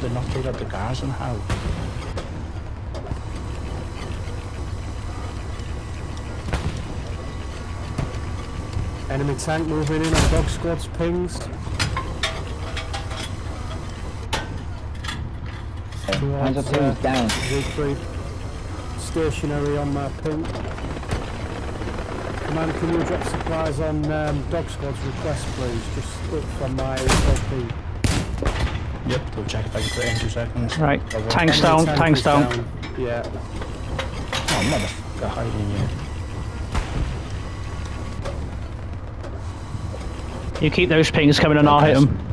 would they not clear out the cars and how? Enemy tank moving in on dog squads pings. Hands up, Towards, uh, down. Siegfried. Stationary on my ping. Command, can you drop supplies on um, dog squad's request, please? Just up from my LP. Yep, we'll check if I can put it in two seconds. Right, tanks down, tanks is down. Yeah. Oh, motherfucker, hiding here. You keep those pings coming and I'll hit them.